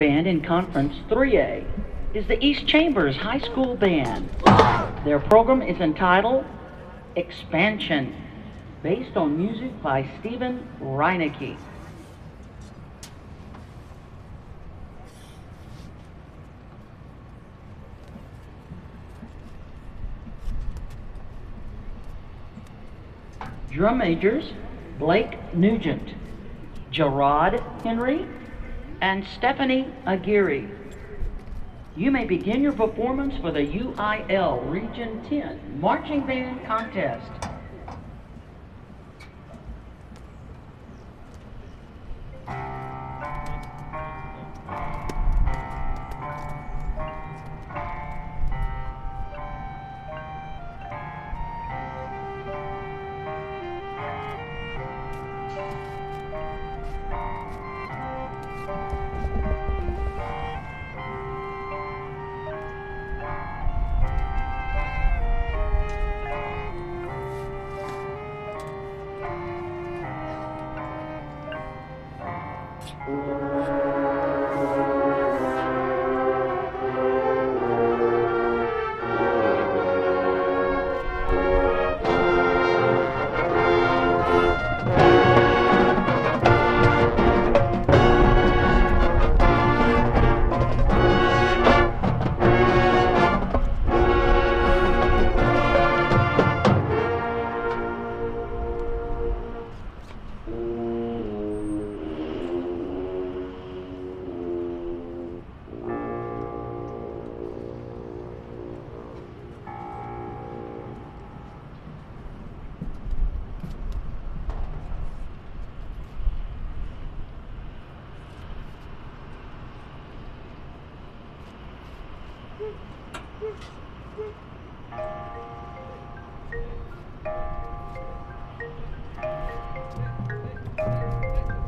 band in Conference 3A is the East Chambers High School Band. Their program is entitled Expansion, based on music by Steven Reineke. Drum majors Blake Nugent, Gerard Henry, and Stephanie Aguirre. You may begin your performance for the UIL Region 10 Marching Band Contest. Thank you.